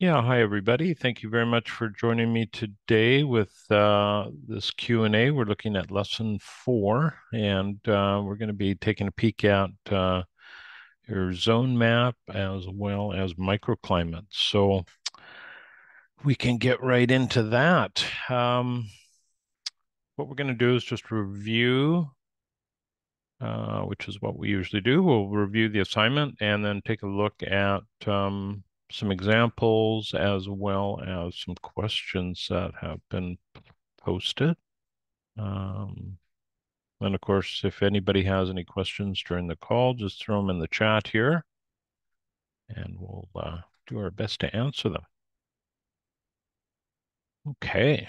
Yeah, hi everybody. Thank you very much for joining me today with uh, this Q&A. We're looking at lesson four, and uh, we're going to be taking a peek at uh, your zone map as well as microclimates. So we can get right into that. Um, what we're going to do is just review, uh, which is what we usually do. We'll review the assignment and then take a look at um, some examples as well as some questions that have been posted. Um, and of course, if anybody has any questions during the call, just throw them in the chat here and we'll uh, do our best to answer them. Okay.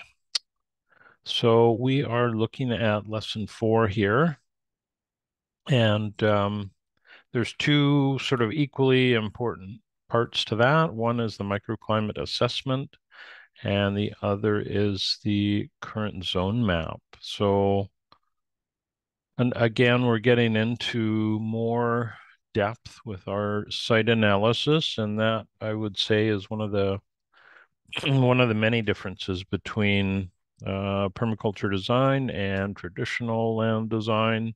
So we are looking at lesson four here. And um, there's two sort of equally important parts to that. One is the microclimate assessment, and the other is the current zone map. So, and again, we're getting into more depth with our site analysis, and that I would say is one of the one of the many differences between uh, permaculture design and traditional land design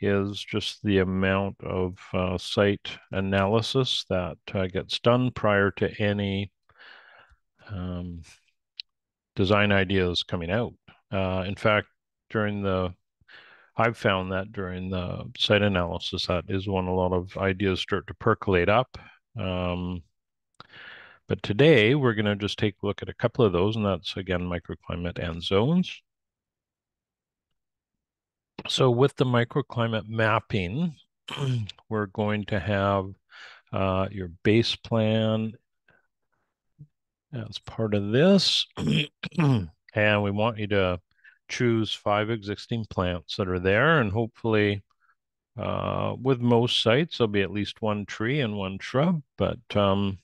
is just the amount of uh, site analysis that uh, gets done prior to any um, design ideas coming out. Uh, in fact, during the I've found that during the site analysis, that is when a lot of ideas start to percolate up. Um, but today we're going to just take a look at a couple of those, and that's again microclimate and zones. So with the microclimate mapping, we're going to have uh, your base plan as part of this. and we want you to choose five existing plants that are there and hopefully uh, with most sites there'll be at least one tree and one shrub but um,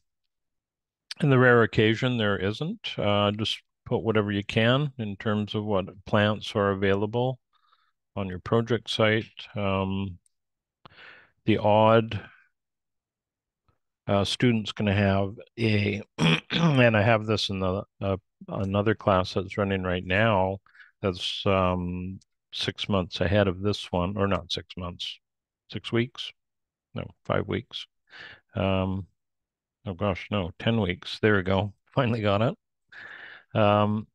in the rare occasion there isn't uh, just put whatever you can in terms of what plants are available on your project site um, the odd uh, student's going to have a, and I have this in the uh, another class that's running right now. That's um, six months ahead of this one, or not six months, six weeks, no, five weeks. Um, oh gosh, no, ten weeks. There we go. Finally got it. Um,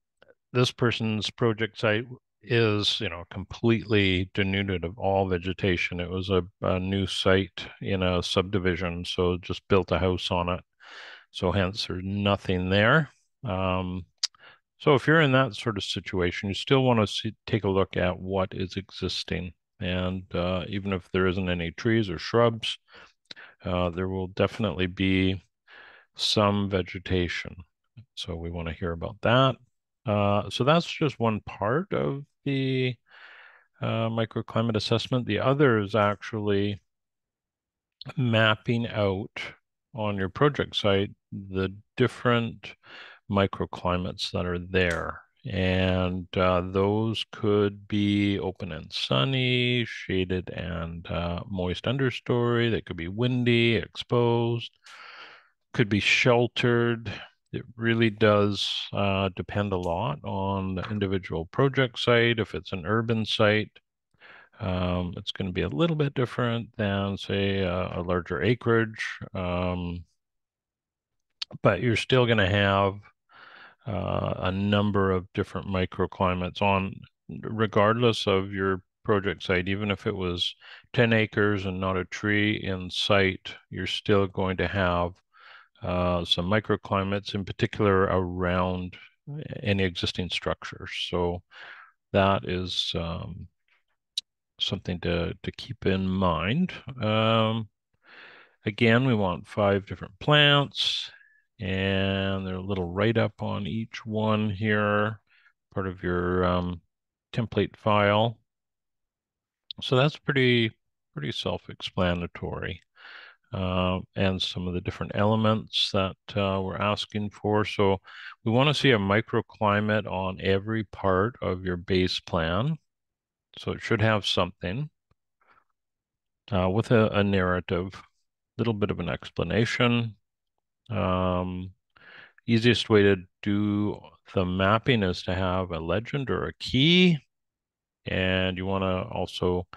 this person's project site is, you know, completely denuded of all vegetation. It was a, a new site in a subdivision, so just built a house on it. So hence there's nothing there. Um, so if you're in that sort of situation, you still want to see, take a look at what is existing. And uh, even if there isn't any trees or shrubs, uh, there will definitely be some vegetation. So we want to hear about that. Uh, so that's just one part of the uh, microclimate assessment. The other is actually mapping out on your project site the different microclimates that are there. And uh, those could be open and sunny, shaded and uh, moist understory. They could be windy, exposed, could be sheltered, it really does uh, depend a lot on the individual project site. If it's an urban site, um, it's going to be a little bit different than, say, a, a larger acreage. Um, but you're still going to have uh, a number of different microclimates on, regardless of your project site. Even if it was 10 acres and not a tree in sight, you're still going to have uh, some microclimates in particular around any existing structures. So that is um, something to, to keep in mind. Um, again, we want five different plants and they're a little write-up on each one here, part of your um, template file. So that's pretty, pretty self-explanatory uh, and some of the different elements that uh, we're asking for. So we want to see a microclimate on every part of your base plan. So it should have something uh, with a, narrative, a narrative, little bit of an explanation. Um, easiest way to do the mapping is to have a legend or a key. And you want to also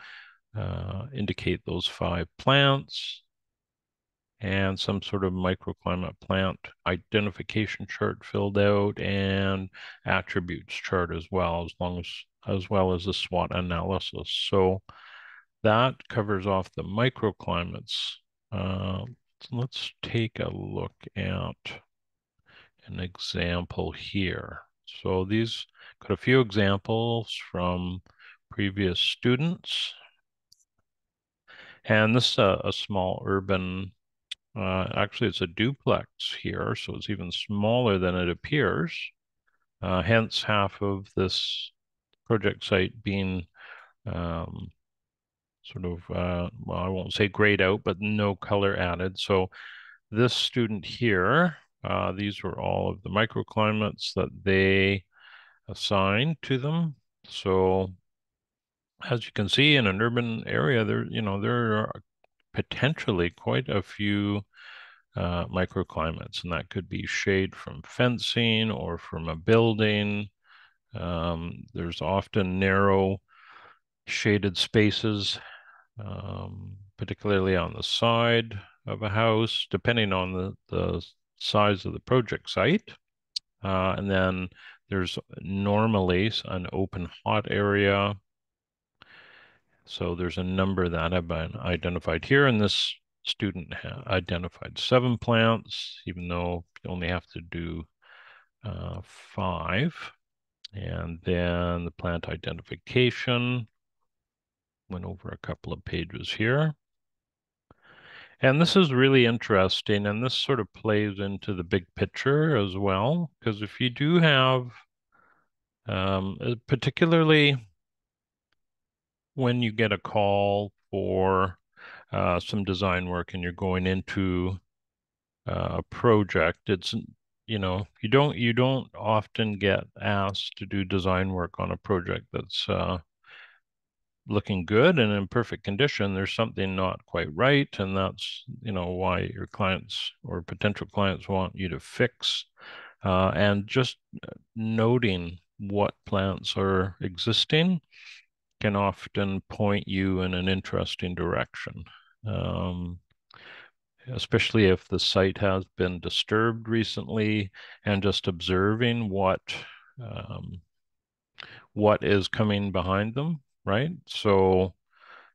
uh, indicate those five plants and some sort of microclimate plant identification chart filled out and attributes chart as well, as long as as well as the SWOT analysis. So that covers off the microclimates. Uh, let's take a look at an example here. So these got a few examples from previous students. And this is a, a small urban, uh, actually it's a duplex here, so it's even smaller than it appears. Uh, hence half of this project site being um, sort of, uh, well, I won't say grayed out, but no color added. So this student here, uh, these were all of the microclimates that they assigned to them. So as you can see in an urban area, there, you know, there are potentially quite a few uh, microclimates, and that could be shade from fencing or from a building. Um, there's often narrow shaded spaces, um, particularly on the side of a house, depending on the, the size of the project site. Uh, and then there's normally an open hot area. So there's a number that have been identified here, and this student identified seven plants, even though you only have to do uh, five. And then the plant identification went over a couple of pages here. And this is really interesting, and this sort of plays into the big picture as well, because if you do have, um, uh, particularly when you get a call for uh, some design work and you're going into uh, a project, it's you know you don't you don't often get asked to do design work on a project that's uh, looking good and in perfect condition, there's something not quite right. And that's, you know, why your clients or potential clients want you to fix. Uh, and just noting what plants are existing can often point you in an interesting direction. Um, especially if the site has been disturbed recently and just observing what um, what is coming behind them right? So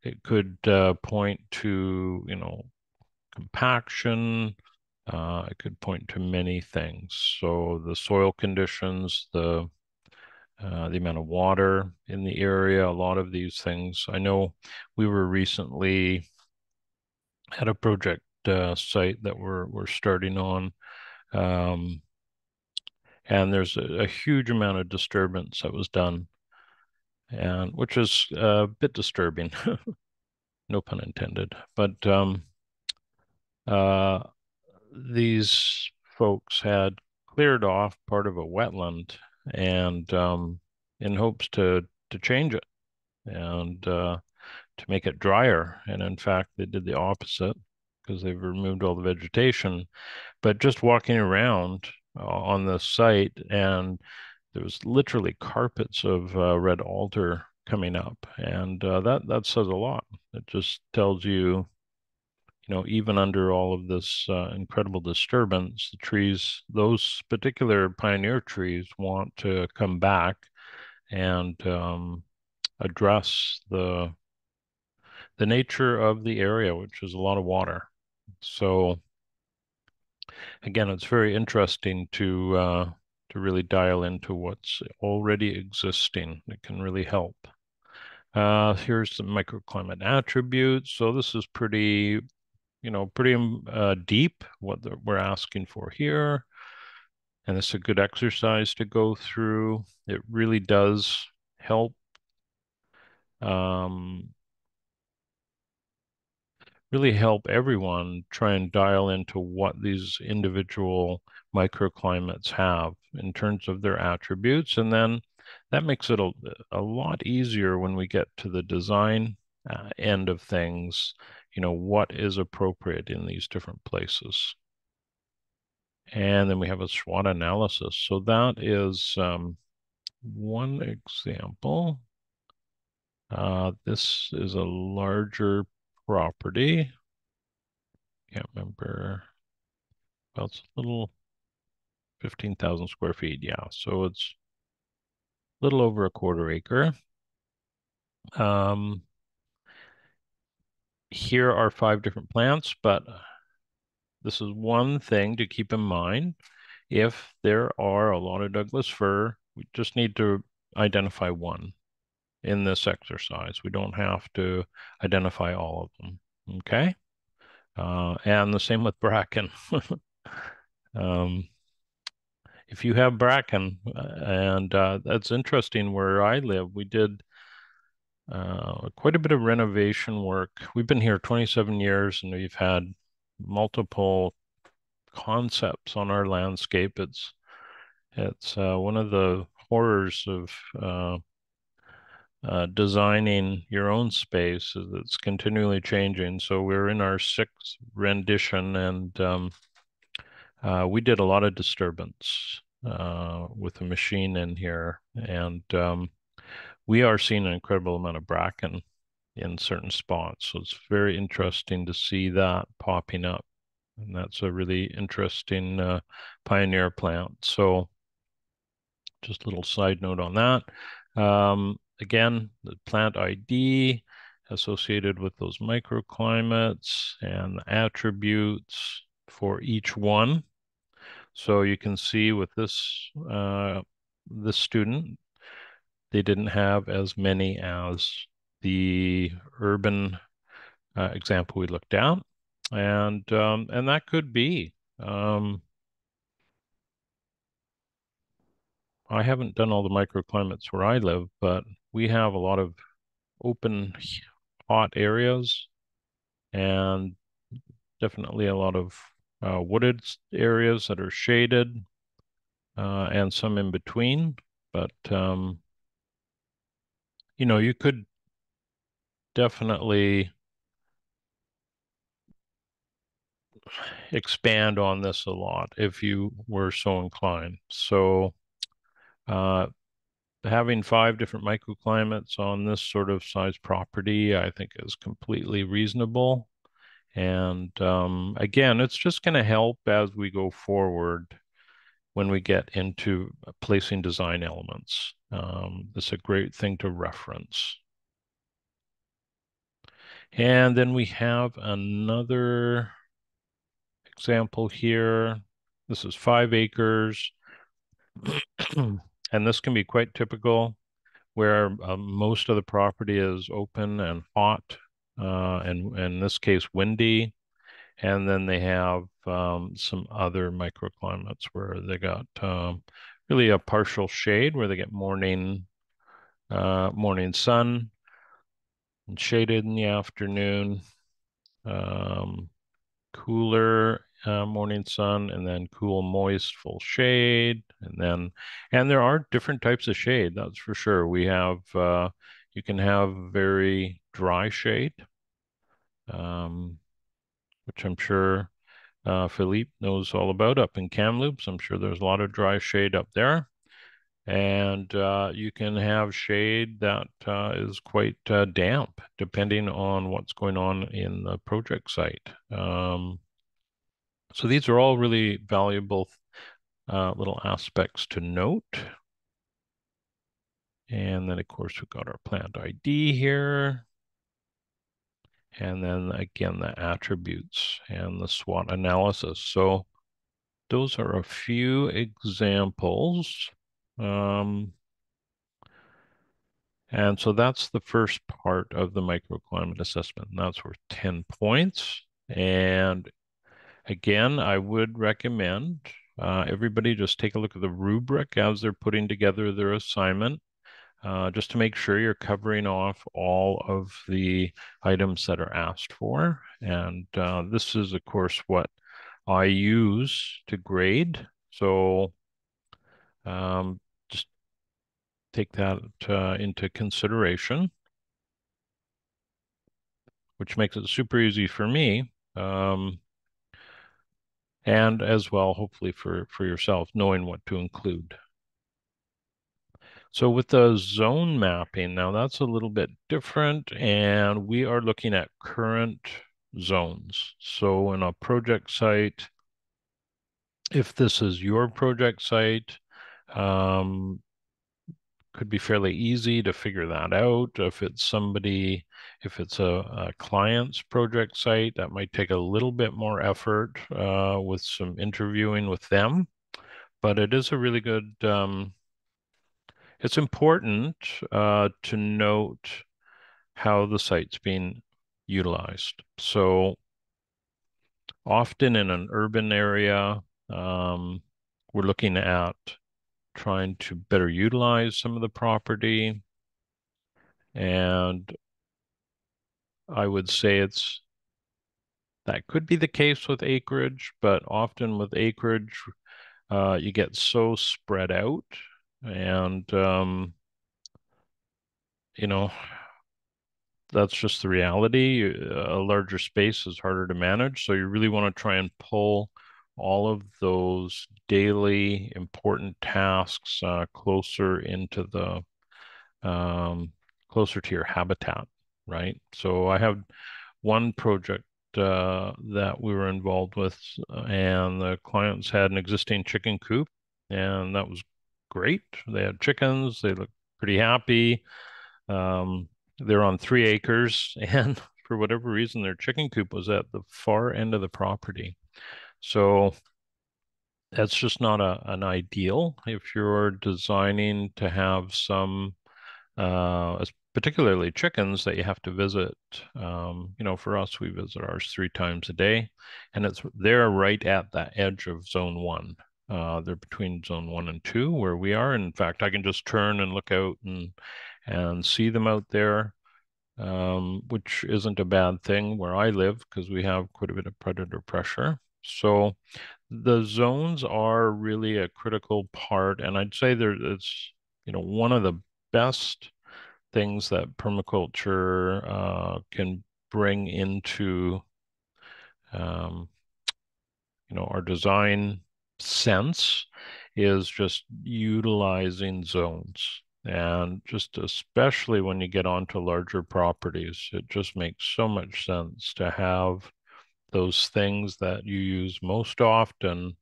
it could uh, point to, you know, compaction. Uh, it could point to many things. So the soil conditions, the uh, the amount of water in the area, a lot of these things. I know we were recently at a project uh, site that we're we're starting on, um, and there's a, a, huge amount of disturbance that was done and which is a bit disturbing. no pun intended. But um, uh, these folks had cleared off part of a wetland and um, in hopes to to change it and uh, to make it drier. And in fact, they did the opposite because they've removed all the vegetation. But just walking around uh, on the site and there was literally carpets of uh, red alder coming up, and uh, that that says a lot. It just tells you, you know, even under all of this uh, incredible disturbance, the trees, those particular pioneer trees, want to come back and um, address the the nature of the area, which is a lot of water. So again, it's very interesting to uh, to really dial into what's already existing. It can really help. Uh, here's the microclimate attributes. So this is pretty, you know, pretty um, uh, deep what the, we're asking for here. And it's a good exercise to go through. It really does help um, really help everyone try and dial into what these individual microclimates have in terms of their attributes. And then that makes it a, a lot easier when we get to the design uh, end of things, you know, what is appropriate in these different places. And then we have a SWOT analysis. So that is um, one example. Uh, this is a larger property. Can't remember. Well, it's a little 15,000 square feet. Yeah. So it's a little over a quarter acre. Um, here are five different plants, but this is one thing to keep in mind. If there are a lot of Douglas fir, we just need to identify one in this exercise. We don't have to identify all of them, okay? Uh, and the same with bracken. um, if you have bracken, and uh, that's interesting where I live, we did uh, quite a bit of renovation work. We've been here 27 years and we've had multiple concepts on our landscape. It's it's uh, one of the horrors of uh, uh, designing your own space is it's continually changing. So we're in our sixth rendition, and um, uh, we did a lot of disturbance uh, with the machine in here, and um, we are seeing an incredible amount of bracken in certain spots. So it's very interesting to see that popping up. And that's a really interesting uh, pioneer plant. So just a little side note on that. Um, again, the plant ID associated with those microclimates and attributes for each one. So you can see with this uh, this student, they didn't have as many as the urban uh, example we looked at, and um, and that could be. Um, I haven't done all the microclimates where I live, but we have a lot of open, hot areas, and definitely a lot of uh, wooded areas that are shaded, uh, and some in between. But um, you know, you could definitely expand on this a lot if you were so inclined. So uh, having five different microclimates on this sort of size property, I think is completely reasonable. And um, again, it's just going to help as we go forward when we get into placing design elements. Um, it's a great thing to reference. And then we have another example here. This is five acres. and this can be quite typical where uh, most of the property is open and hot, uh, and, and in this case, windy. And then they have um, some other microclimates where they got um, really a partial shade where they get morning uh, morning sun and shaded in the afternoon. Um, cooler uh, morning sun and then cool, moist, full shade. And then, and there are different types of shade, that's for sure. We have, uh, you can have very dry shade, um, which I'm sure uh, Philippe knows all about up in Kamloops. I'm sure there's a lot of dry shade up there. And uh, you can have shade that uh, is quite uh, damp, depending on what's going on in the project site. Um, so these are all really valuable uh, little aspects to note. And then, of course, we've got our plant ID here. And then again, the attributes and the SWOT analysis. So those are a few examples. Um, and so that's the first part of the microclimate assessment. And that's worth 10 points. And Again, I would recommend uh, everybody just take a look at the rubric as they're putting together their assignment, uh, just to make sure you're covering off all of the items that are asked for. And uh, this is, of course, what I use to grade. So um, just take that uh, into consideration, which makes it super easy for me. Um, and as well, hopefully for, for yourself, knowing what to include. So with the zone mapping, now that's a little bit different, and we are looking at current zones. So in a project site, if this is your project site, um, could be fairly easy to figure that out. If it's somebody, if it's a, a client's project site, that might take a little bit more effort uh, with some interviewing with them. But it is a really good, um, it's important uh, to note how the site's being utilized. So often in an urban area, um, we're looking at trying to better utilize some of the property. And I would say it's that could be the case with acreage, but often with acreage, uh, you get so spread out and um, you know that's just the reality. A larger space is harder to manage, so you really want to try and pull all of those daily important tasks uh, closer into the um, closer to your habitat, right? So I have one project uh, that we were involved with, and the clients had an existing chicken coop, and that was great. They had chickens, they looked pretty happy. Um, they're on three acres, and for whatever reason, their chicken coop was at the far end of the property. So that's just not a, an ideal if you're designing to have some uh, particularly chickens that you have to visit. Um, you know, for us, we visit ours three times a day, and it's they're right at that edge of zone one. Uh, they're between zone one and two where we are. In fact, I can just turn and look out and and see them out there, um, which isn't a bad thing where I live because we have quite a bit of predator pressure. So the zones are really a critical part, and I'd say there it's you know one of the best things that permaculture uh, can bring into um, you know our design sense is just utilizing zones and just especially when you get onto larger properties it just makes so much sense to have those things that you use most often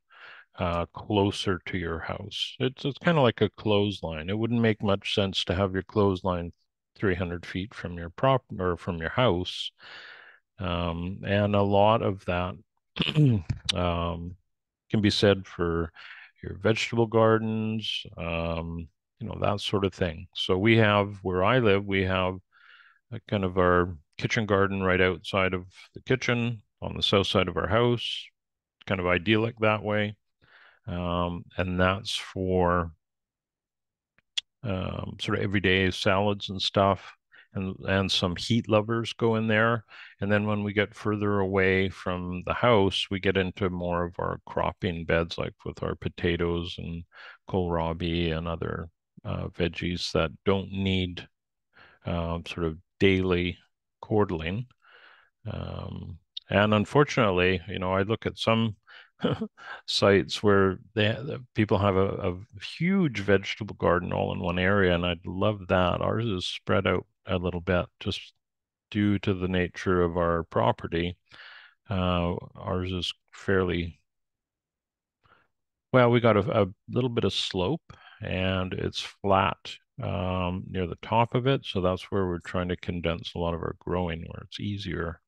uh, closer to your house. It's it's kind of like a clothesline. It wouldn't make much sense to have your clothesline 300 feet from your prop or from your house. Um, and a lot of that um, can be said for your vegetable gardens, um, you know, that sort of thing. So we have where I live, we have a kind of our kitchen garden right outside of the kitchen on the south side of our house, kind of idyllic that way. Um, and that's for um, sort of everyday salads and stuff. And, and some heat lovers go in there. And then when we get further away from the house, we get into more of our cropping beds, like with our potatoes and kohlrabi and other uh, veggies that don't need uh, sort of daily cordling. Um, and unfortunately, you know, I look at some sites where they people have a, a, huge vegetable garden all in one area, and I'd love that. Ours is spread out a little bit just due to the nature of our property. Uh, ours is fairly well. We got a, a little bit of slope, and it's flat um, near the top of it, so that's where we're trying to condense a lot of our growing, where it's easier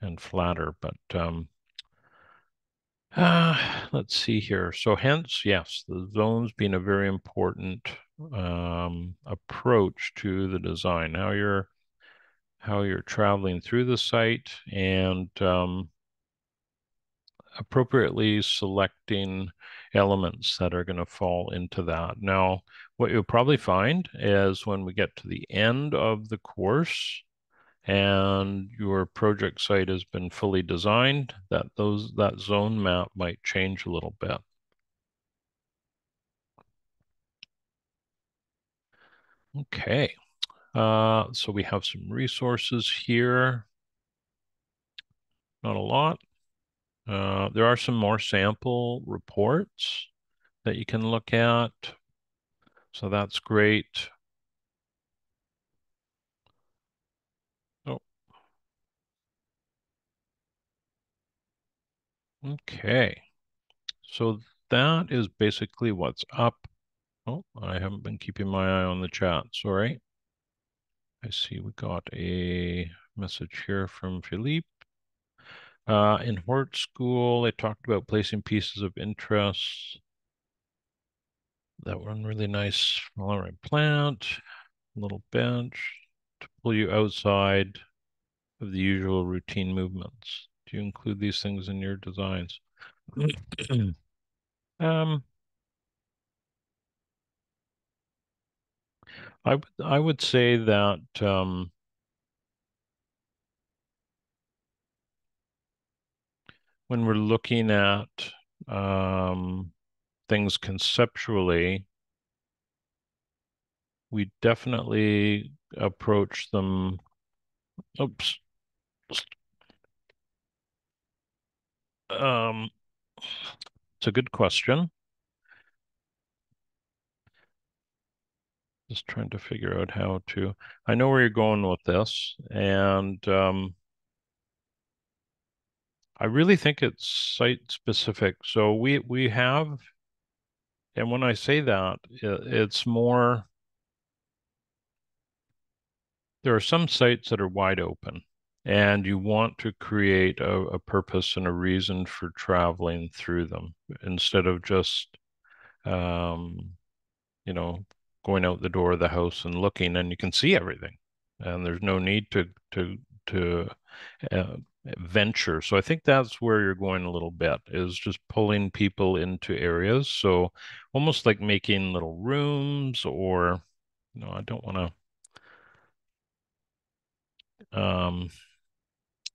and flatter. But um, uh, let's see here. So hence, yes, the zones being a very important um, approach to the design. How you're how you're traveling through the site and um, appropriately selecting elements that are going to fall into that. Now, what you'll probably find is when we get to the end of the course, and your project site has been fully designed, that those that zone map might change a little bit. Okay, uh, so we have some resources here. Not a lot. Uh, there are some more sample reports that you can look at. So that's great. Oh. Okay. So that is basically what's up. Oh, I haven't been keeping my eye on the chat. Sorry. I see we got a message here from Philippe. Uh, in Hort School, they talked about placing pieces of interest. That one really nice flowering plant, little bench to pull you outside of the usual routine movements. Do you include these things in your designs? um, I would I would say that um, when we're looking at um, things conceptually, we definitely approach them. Oops. Um, it's a good question. Just trying to figure out how to. I know where you're going with this, and um, I really think it's site specific. So we we have, and when I say that, it's more. There are some sites that are wide open, and you want to create a, a purpose and a reason for traveling through them instead of just, um, you know, going out the door of the house and looking, and you can see everything, and there's no need to to to uh, venture. So I think that's where you're going a little bit is just pulling people into areas. So almost like making little rooms or, know, I don't want to, um,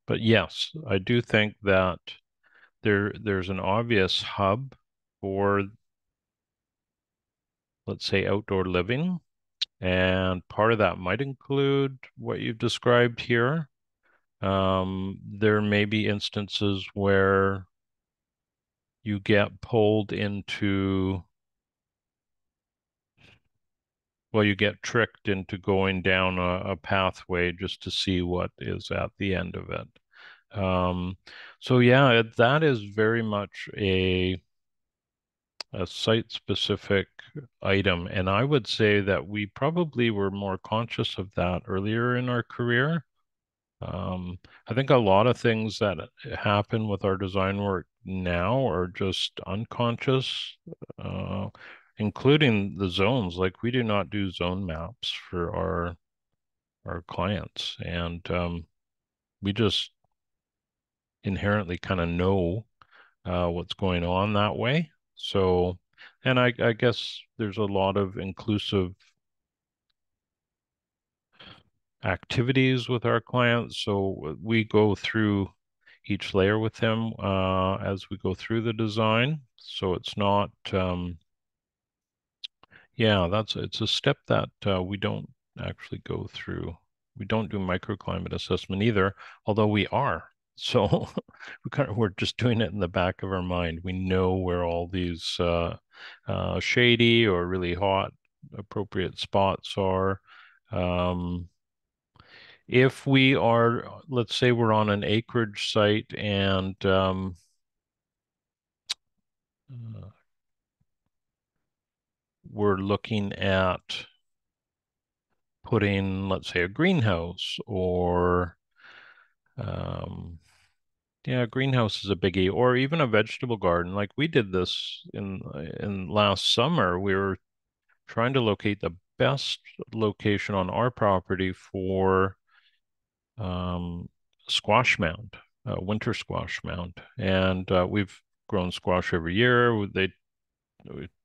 but yes, I do think that there there's an obvious hub for, let's say, outdoor living. And part of that might include what you've described here. Um, there may be instances where you get pulled into, well, you get tricked into going down a, a pathway just to see what is at the end of it. Um, so yeah, that is very much a a site-specific item, and I would say that we probably were more conscious of that earlier in our career. Um, I think a lot of things that happen with our design work now are just unconscious, uh, including the zones. Like we do not do zone maps for our our clients, and um, we just inherently kind of know uh, what's going on that way. So, and I, I guess there's a lot of inclusive activities with our clients. So we go through each layer with them uh, as we go through the design. So it's not, um, yeah, that's it's a step that uh, we don't actually go through. We don't do microclimate assessment either, although we are. So we kind of we're just doing it in the back of our mind. We know where all these uh, uh, shady or really hot appropriate spots are. Um, if we are, let's say we're on an acreage site and um, uh, we're looking at putting, let's say, a greenhouse or um, yeah, greenhouse is a biggie, or even a vegetable garden. Like we did this in in last summer. We were trying to locate the best location on our property for um, squash mound, uh, winter squash mound, and uh, we've grown squash every year. They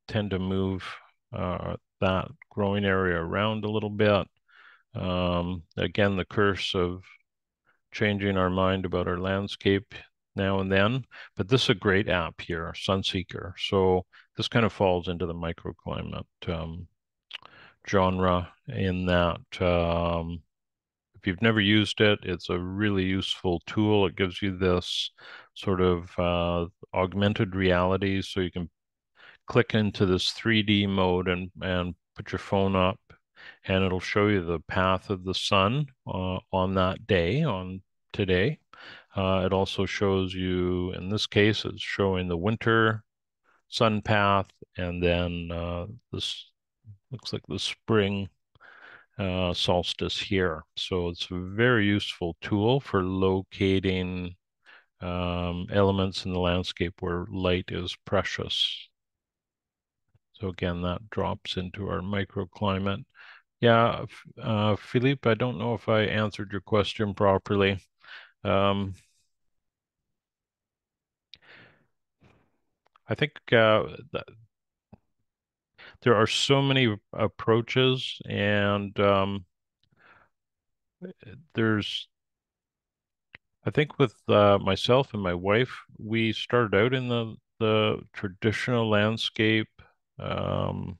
tend to move uh, that growing area around a little bit. Um, again, the curse of changing our mind about our landscape now and then. But this is a great app here, Sunseeker. So this kind of falls into the microclimate um, genre in that um, if you've never used it, it's a really useful tool. It gives you this sort of uh, augmented reality. So you can click into this 3D mode and, and put your phone up and it'll show you the path of the sun uh, on that day, on today. Uh, it also shows you, in this case, it's showing the winter sun path and then uh, this looks like the spring uh, solstice here. So it's a very useful tool for locating um, elements in the landscape where light is precious. So again, that drops into our microclimate. Yeah, uh, Philippe, I don't know if I answered your question properly. Um, I think uh, there are so many approaches, and um, there's, I think with uh, myself and my wife, we started out in the the traditional landscape um,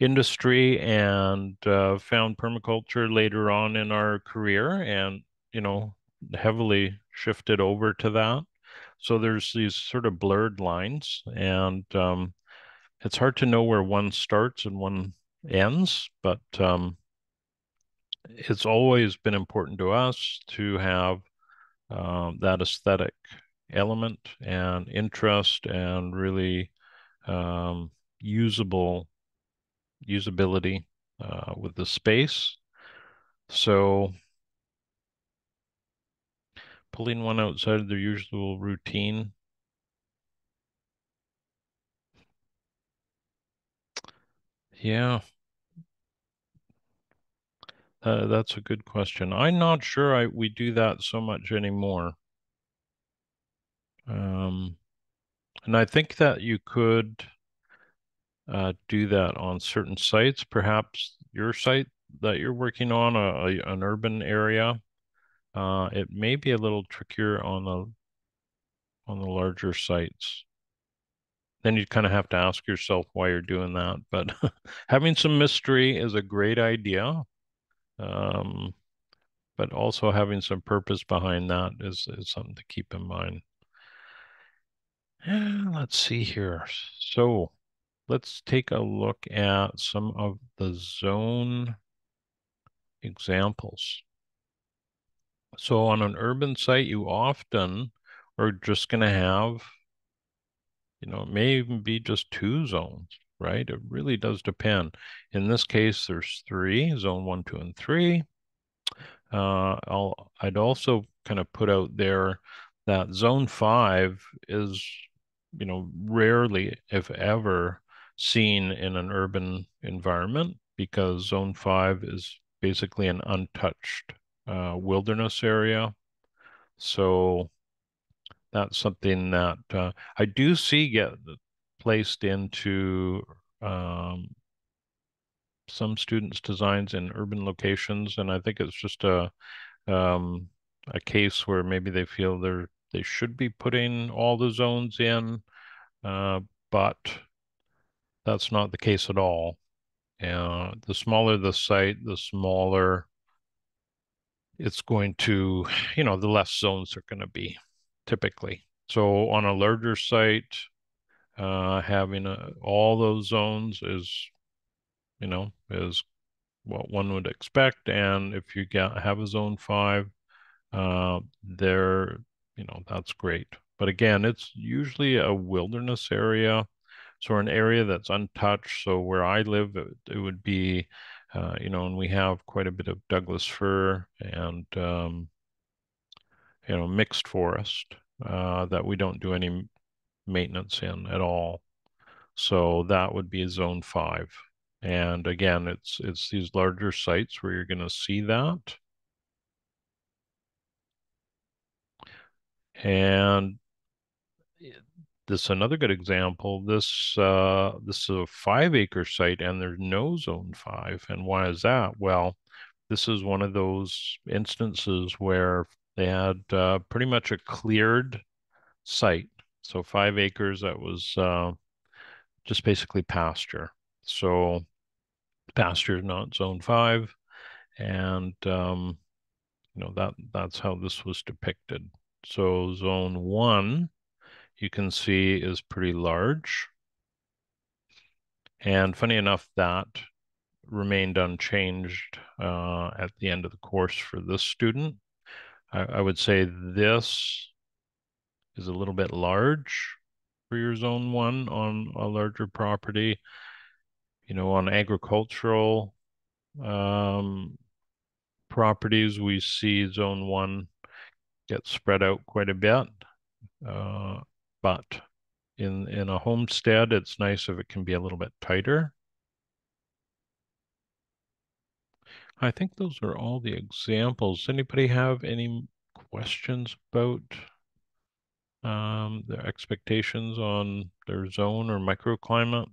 industry and uh, found permaculture later on in our career, and you know, heavily shifted over to that. So there's these sort of blurred lines, and um, it's hard to know where one starts and one ends, but um, it's always been important to us to have um, that aesthetic element and interest and really um, usable usability uh, with the space. So pulling one outside of their usual routine. Yeah, uh, that's a good question. I'm not sure I we do that so much anymore. Um, and I think that you could uh, do that on certain sites, perhaps your site that you're working on, a, a an urban area. Uh, it may be a little trickier on the on the larger sites. Then you kind of have to ask yourself why you're doing that. But having some mystery is a great idea. Um, but also having some purpose behind that is, is something to keep in mind. And let's see here. So let's take a look at some of the zone examples. So on an urban site, you often are just going to have, you know, it may even be just two zones, right? It really does depend. In this case, there's three, zone one, two, and three. Uh, I'll, I'd also kind of put out there that zone five is, you know, rarely, if ever, seen in an urban environment because zone five is basically an untouched uh, wilderness area. So that's something that uh, I do see get placed into um, some students' designs in urban locations, and I think it's just a um, a case where maybe they feel they're they should be putting all the zones in, uh, but that's not the case at all. Uh, the smaller the site, the smaller it's going to, you know, the less zones are going to be typically. So on a larger site, uh, having a, uh, all those zones is, you know, is what one would expect. And if you get have a zone five, uh, there, you know, that's great. But again, it's usually a wilderness area. So an area that's untouched. So where I live, it, it would be uh, you know, and we have quite a bit of Douglas fir and, um, you know, mixed forest uh, that we don't do any maintenance in at all. So that would be zone five. And again, it's it's these larger sites where you're going to see that. And this is another good example. This uh, this is a five acre site and there's no zone five. And why is that? Well, this is one of those instances where they had uh, pretty much a cleared site. So five acres that was uh, just basically pasture. So pasture is not zone five. And um, you know that that's how this was depicted. So zone one, you can see is pretty large. And funny enough, that remained unchanged uh, at the end of the course for this student. I, I would say this is a little bit large for your zone one on a larger property. You know, on agricultural um, properties, we see zone one get spread out quite a bit. Uh, but in in a homestead, it's nice if it can be a little bit tighter. I think those are all the examples. Anybody have any questions about um, their expectations on their zone or microclimate?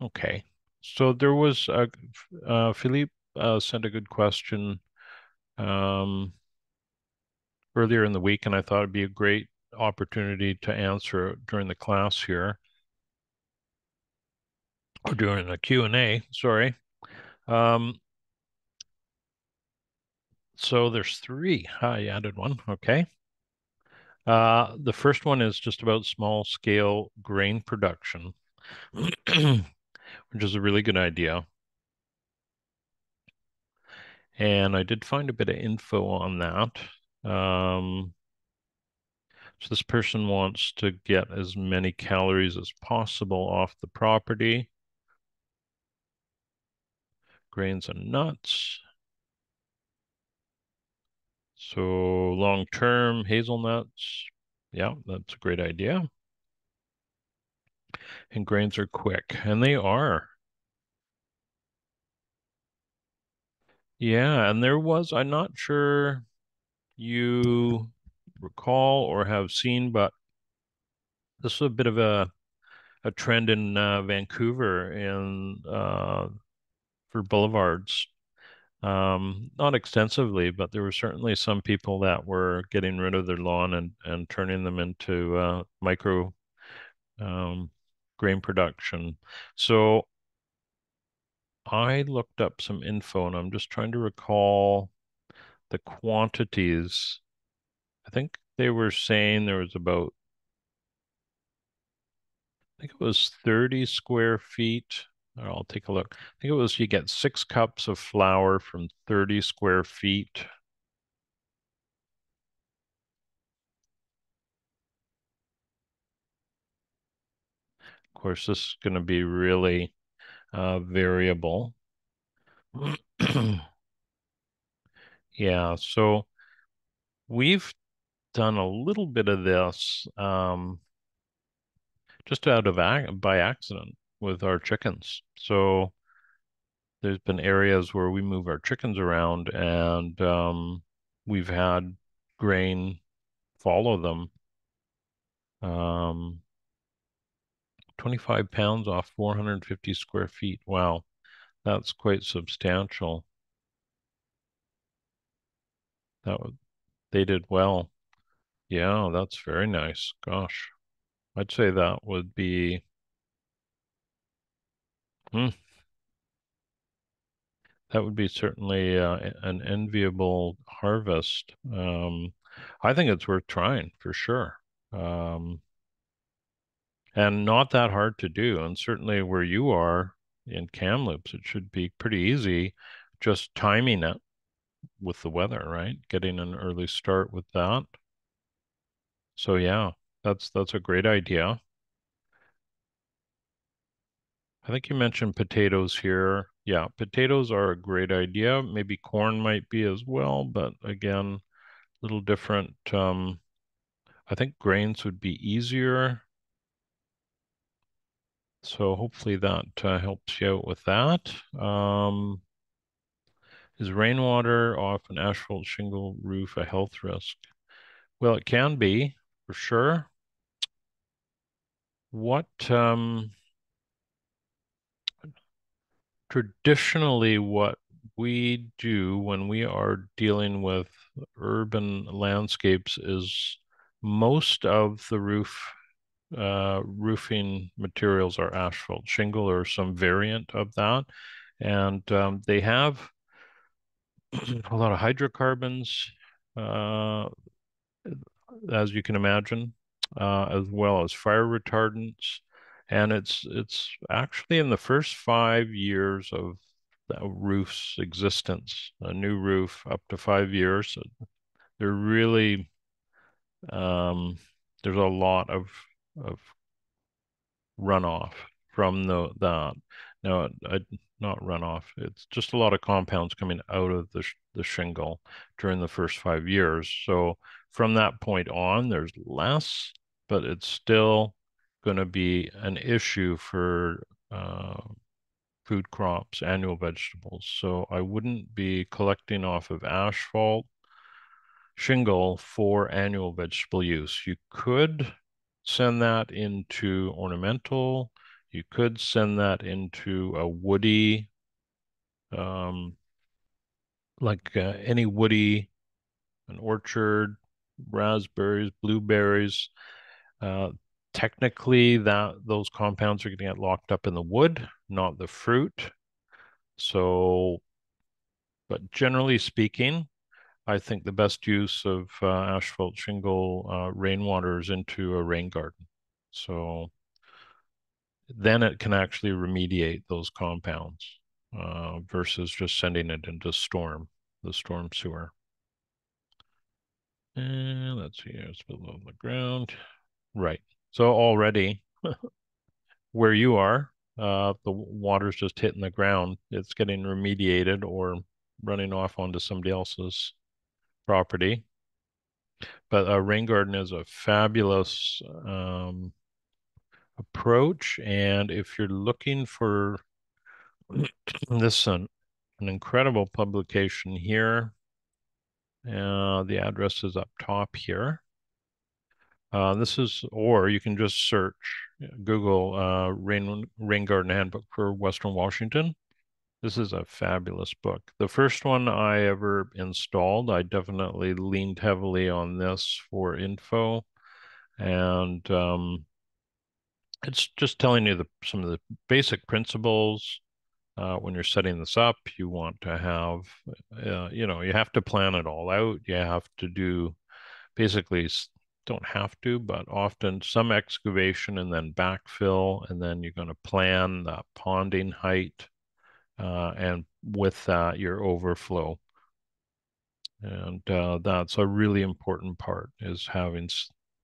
Okay, so there was a uh, Philippe uh, sent a good question um, earlier in the week, and I thought it'd be a great opportunity to answer during the class here or during the Q and A. Sorry. Um, so there's three. I added one. Okay. Uh, the first one is just about small scale grain production, which is a really good idea. And I did find a bit of info on that. Um, so this person wants to get as many calories as possible off the property. Grains and nuts. So long term hazelnuts. Yeah, that's a great idea. And grains are quick, and they are. Yeah, and there was, I'm not sure you recall or have seen, but this is a bit of a a trend in uh, Vancouver in uh, for boulevards. Um, not extensively, but there were certainly some people that were getting rid of their lawn and and turning them into uh, micro um, grain production. So I looked up some info, and I'm just trying to recall the quantities. I think they were saying there was about I think it was 30 square feet. I'll take a look. I think it was you get six cups of flour from 30 square feet. Of course, this is going to be really uh, variable. yeah, so we've done a little bit of this um, just out of by accident with our chickens. So there's been areas where we move our chickens around and um, we've had grain follow them. Um, 25 pounds off 450 square feet. Wow, that's quite substantial. That was, they did well. Yeah, that's very nice. Gosh, I'd say that would be hmm, that would be certainly uh, an enviable harvest. Um, I think it's worth trying for sure. Um, and not that hard to do. And certainly where you are in Kamloops, it should be pretty easy just timing it with the weather, right? Getting an early start with that. So yeah, that's that's a great idea. I think you mentioned potatoes here. Yeah, potatoes are a great idea. Maybe corn might be as well, but again, a little different. Um, I think grains would be easier. So hopefully that uh, helps you out with that. Um, is rainwater off an asphalt shingle roof a health risk? Well, it can be for sure. What um, traditionally what we do when we are dealing with urban landscapes is most of the roof uh, roofing materials are asphalt shingle or some variant of that. And um, they have a lot of hydrocarbons uh, as you can imagine, uh, as well as fire retardants. And it's it's actually in the first five years of the roof's existence, a new roof up to five years. They're really um, there's a lot of of runoff from the that. Now, I, not runoff. It's just a lot of compounds coming out of the the shingle during the first five years. So from that point on, there's less, but it's still going to be an issue for uh, food crops, annual vegetables. So I wouldn't be collecting off of asphalt shingle for annual vegetable use. You could send that into ornamental. You could send that into a woody, um, like uh, any woody, an orchard, raspberries, blueberries. Uh, technically, that those compounds are going to get locked up in the wood, not the fruit. So, but generally speaking, I think the best use of uh, asphalt shingle uh, rainwater is into a rain garden. So then it can actually remediate those compounds uh, versus just sending it into storm, the storm sewer. And let's see, it's below the ground. Right. So already where you are, uh, the water's just hitting the ground. It's getting remediated or running off onto somebody else's property. But a rain garden is a fabulous um, approach. And if you're looking for this an, an incredible publication here, uh, the address is up top here. Uh, this is, or you can just search Google uh, Rain, Rain Garden Handbook for Western Washington. This is a fabulous book. The first one I ever installed, I definitely leaned heavily on this for info. And um, it's just telling you the, some of the basic principles. Uh, when you're setting this up, you want to have, uh, you know, you have to plan it all out. You have to do basically, don't have to, but often some excavation and then backfill, and then you're going to plan the ponding height uh, and with that, your overflow. And uh, that's a really important part is having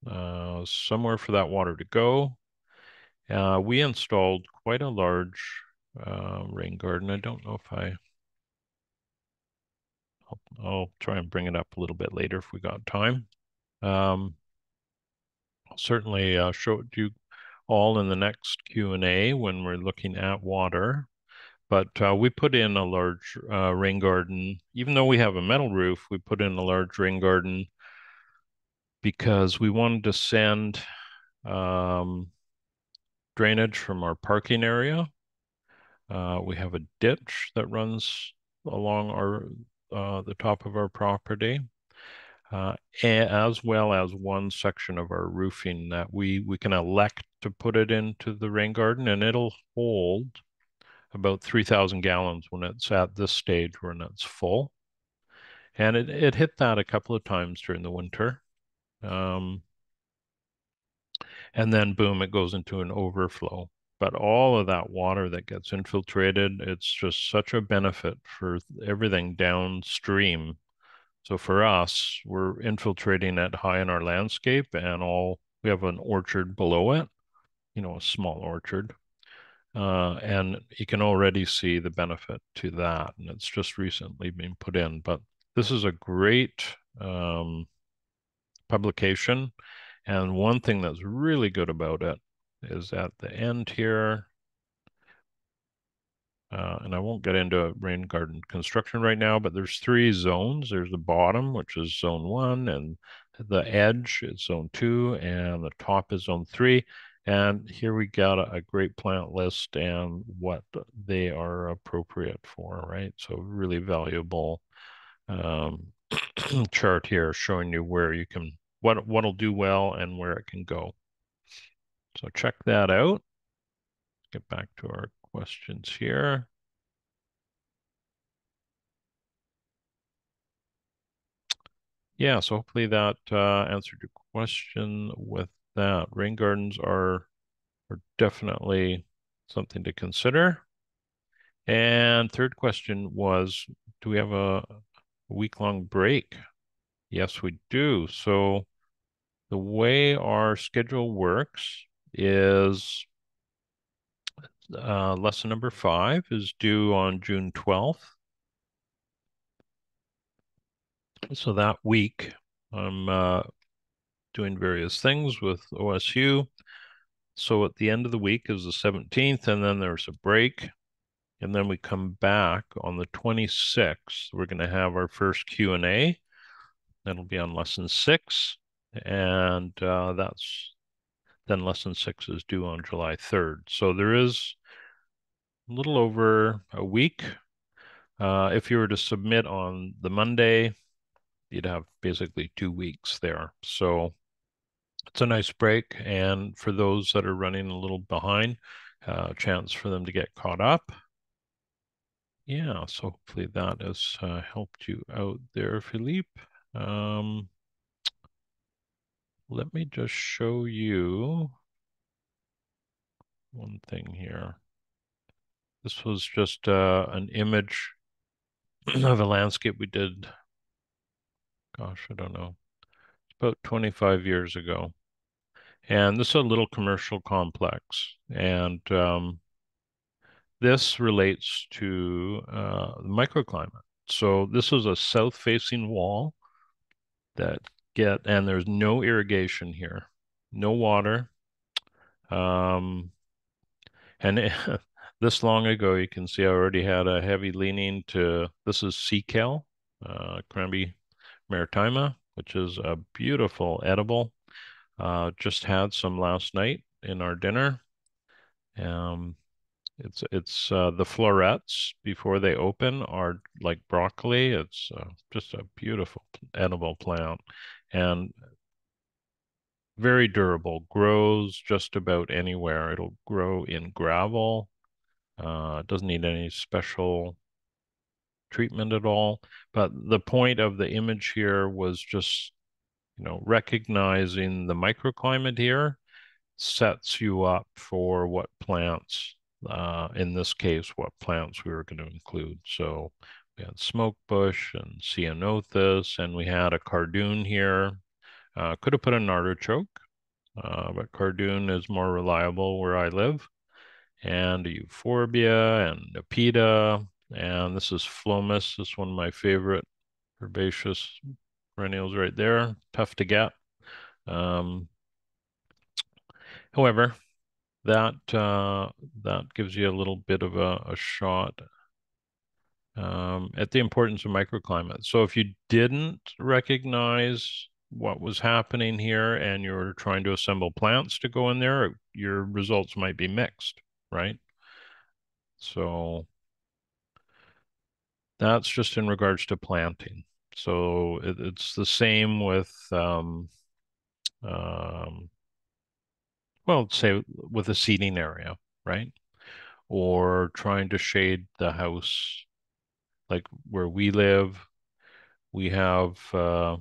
uh, somewhere for that water to go. Uh, we installed quite a large uh, rain garden. I don't know if I, I'll, I'll, try and bring it up a little bit later if we got time. Um, I'll certainly uh, show it to you all in the next Q&A when we're looking at water. But uh, we put in a large uh, rain garden. Even though we have a metal roof, we put in a large rain garden because we wanted to send um, drainage from our parking area. Uh, we have a ditch that runs along our uh, the top of our property, uh, as well as one section of our roofing that we we can elect to put it into the rain garden, and it'll hold about 3,000 gallons when it's at this stage when it's full. And it, it hit that a couple of times during the winter. Um, and then boom, it goes into an overflow. But all of that water that gets infiltrated, it's just such a benefit for everything downstream. So for us, we're infiltrating it high in our landscape and all we have an orchard below it, you know, a small orchard. Uh, and you can already see the benefit to that. And it's just recently been put in. But this is a great um, publication. And one thing that's really good about it is at the end here, uh, and I won't get into a rain garden construction right now, but there's three zones. There's the bottom, which is zone one, and the edge is zone two, and the top is zone three. And here we got a, a, great plant list and what they are appropriate for, right? So really valuable um, chart here showing you where you can, what what'll do well and where it can go. So check that out. Get back to our questions here. yeah, so hopefully that uh, answered your question with that. Rain gardens are are definitely something to consider. And third question was, do we have a week-long break? Yes, we do. So the way our schedule works is uh, lesson number five is due on June 12th. So that week, I'm uh, doing various things with OSU. So at the end of the week is the 17th, and then there's a break. And then we come back on the 26th. We're going to have our first Q&A. That'll be on lesson six. And uh, that's then lesson six is due on July 3rd. So there is a little over a week. Uh, if you were to submit on the Monday, you'd have basically two weeks there. So it's a nice break. And for those that are running a little behind, a uh, chance for them to get caught up. Yeah, so hopefully that has uh, helped you out there, Philippe. Um, let me just show you one thing here. This was just uh, an image of a landscape we did, gosh, I don't know, It's about 25 years ago. And this is a little commercial complex. And um, this relates to uh, microclimate. So this is a south-facing wall that get, and there's no irrigation here, no water. Um, and it, this long ago, you can see I already had a heavy leaning to, this is sea kale, uh, Crambe maritima, which is a beautiful edible. Uh, just had some last night in our dinner. Um, it's it's uh, the florets before they open are like broccoli. It's uh, just a beautiful edible plant and very durable. Grows just about anywhere. It'll grow in gravel. Uh, doesn't need any special treatment at all. But the point of the image here was just, you know, recognizing the microclimate here sets you up for what plants, uh, in this case, what plants we were going to include. So we had smoke bush and ceanothus, and we had a cardoon here. Uh, could have put an artichoke, uh, but cardoon is more reliable where I live. And euphorbia and nepeta, and this is phlomis. This is one of my favorite herbaceous perennials right there. Tough to get. Um, however, that uh, that gives you a little bit of a, a shot um, at the importance of microclimate. So if you didn't recognize what was happening here and you're trying to assemble plants to go in there, your results might be mixed, right? So that's just in regards to planting. So it, it's the same with, um, um, well, say with a seating area, right? Or trying to shade the house like where we live, we have uh,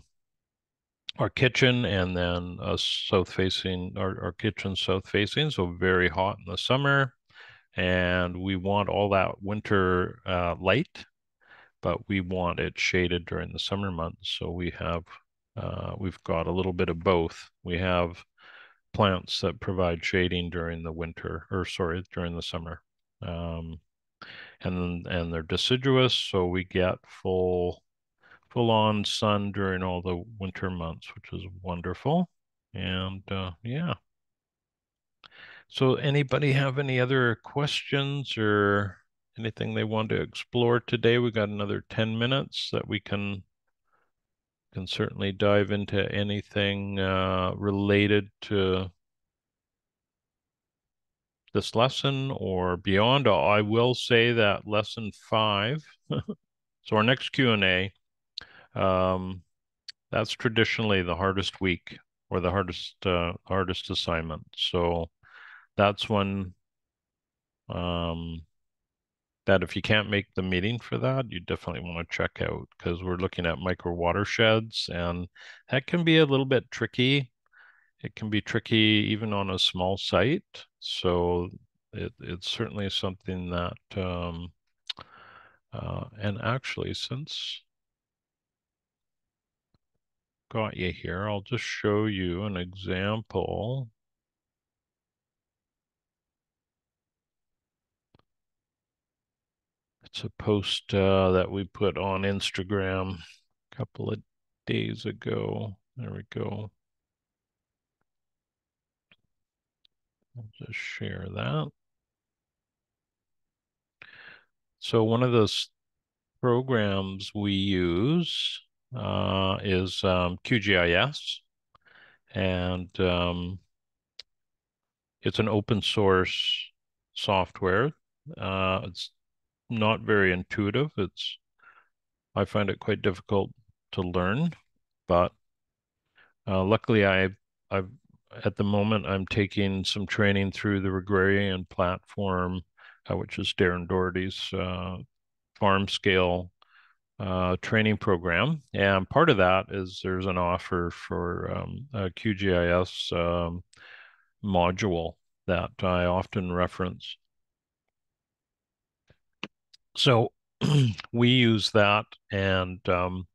our kitchen and then a south facing, our, our kitchen south facing, so very hot in the summer. And we want all that winter uh, light, but we want it shaded during the summer months. So we have, uh, we've got a little bit of both. We have plants that provide shading during the winter, or sorry, during the summer. Um, and and they're deciduous, so we get full full on sun during all the winter months, which is wonderful. And uh, yeah. So anybody have any other questions or anything they want to explore today? We got another 10 minutes that we can can certainly dive into anything uh, related to this lesson or beyond. I will say that lesson five, so our next Q&A, um, that's traditionally the hardest week or the hardest uh, hardest assignment. So that's when um, that if you can't make the meeting for that, you definitely want to check out because we're looking at micro watersheds and that can be a little bit tricky. It can be tricky even on a small site. So it, it's certainly something that, um, uh, and actually since got you here, I'll just show you an example It's a post uh, that we put on Instagram a couple of days ago. There we go. I'll just share that. So one of those programs we use uh, is um, QGIS, and um, it's an open source software. Uh, it's not very intuitive. It's I find it quite difficult to learn, but uh, luckily I I've at the moment I'm taking some training through the Regrarian platform, uh, which is Darren Doherty's uh, farm scale uh, training program, and part of that is there's an offer for um, a QGIS um, module that I often reference. So we use that, and um,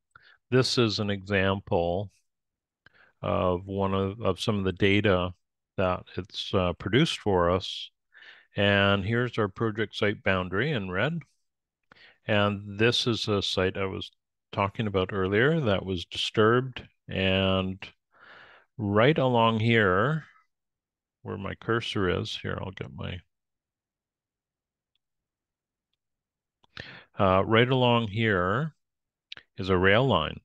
this is an example of one of, of some of the data that it's uh, produced for us. And here's our project site boundary in red. And this is a site I was talking about earlier that was disturbed. And right along here, where my cursor is, here, I'll get my Uh, right along here is a rail line,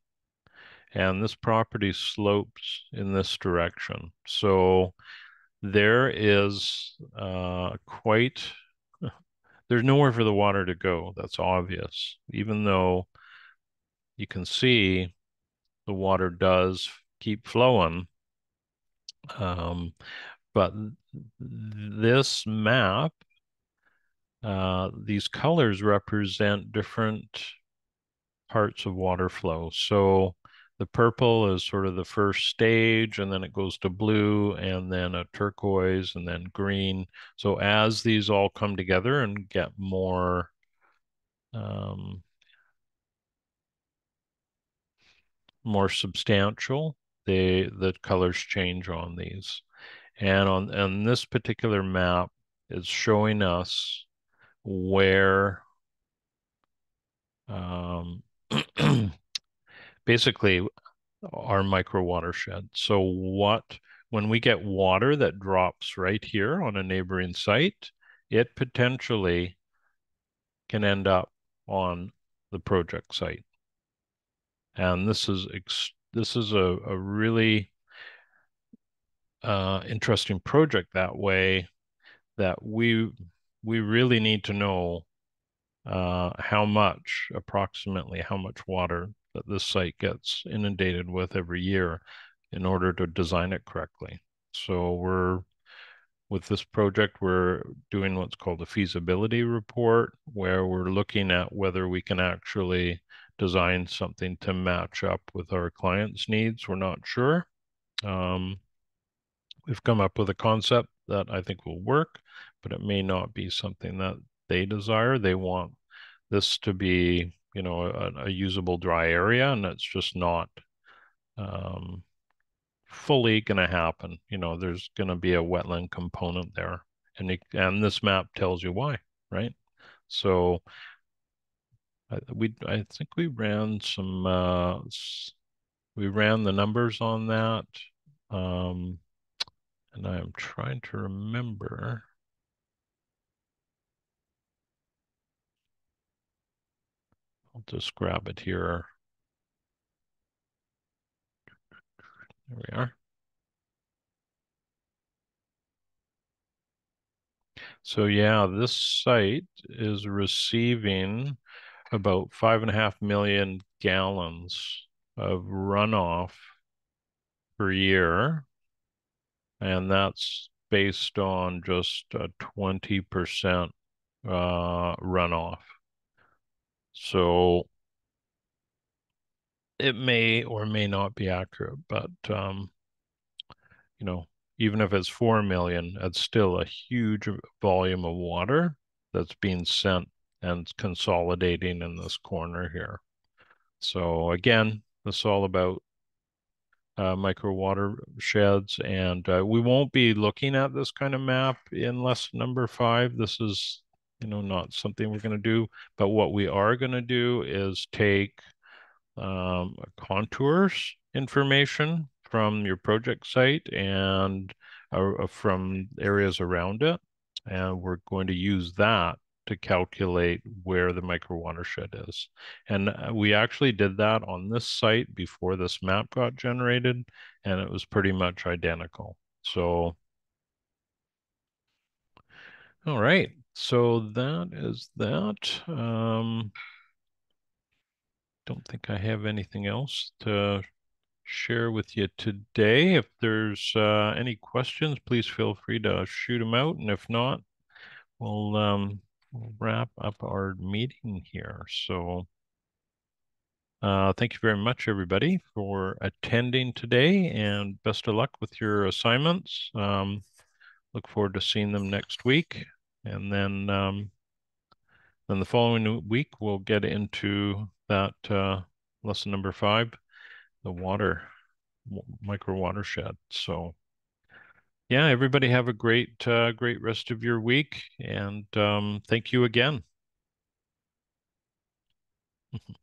and this property slopes in this direction. So there is uh, quite, there's nowhere for the water to go. That's obvious, even though you can see the water does keep flowing. Um, but this map uh, these colors represent different parts of water flow. So the purple is sort of the first stage, and then it goes to blue, and then a turquoise, and then green. So as these all come together and get more um, more substantial, they the colors change on these. And on and this particular map is showing us where um, basically our micro watershed. So what when we get water that drops right here on a neighboring site, it potentially can end up on the project site. And this is this is a, a really uh, interesting project that way that we we really need to know uh, how much, approximately how much water that this site gets inundated with every year in order to design it correctly. So we're with this project, we're doing what's called a feasibility report, where we're looking at whether we can actually design something to match up with our clients' needs. We're not sure. Um, we've come up with a concept that I think will work, but it may not be something that they desire. They want this to be, you know, a, a usable dry area, and it's just not um, fully going to happen. You know, there's going to be a wetland component there, and it, and this map tells you why, right? So we I think we ran some uh, we ran the numbers on that. Um, and I'm trying to remember. I'll just grab it here. There we are. So yeah, this site is receiving about five and a half million gallons of runoff per year and that's based on just a 20% uh, runoff. So it may or may not be accurate, but um, you know, even if it's 4 million, it's still a huge volume of water that's being sent and consolidating in this corner here. So again, this is all about uh, micro watersheds, and uh, we won't be looking at this kind of map in lesson number five. This is, you know, not something we're going to do, but what we are going to do is take um, contours information from your project site and uh, from areas around it. And we're going to use that to calculate where the micro watershed is. And uh, we actually did that on this site before this map got generated, and it was pretty much identical. So, all right. So that is that. Um, don't think I have anything else to share with you today. If there's uh, any questions, please feel free to shoot them out. And if not, we'll, um, we'll wrap up our meeting here. So uh, thank you very much, everybody, for attending today and best of luck with your assignments. Um, look forward to seeing them next week. And then, um, then the following week, we'll get into that uh, lesson number five, the water micro watershed. So yeah, everybody have a great, uh, great rest of your week. And um, thank you again.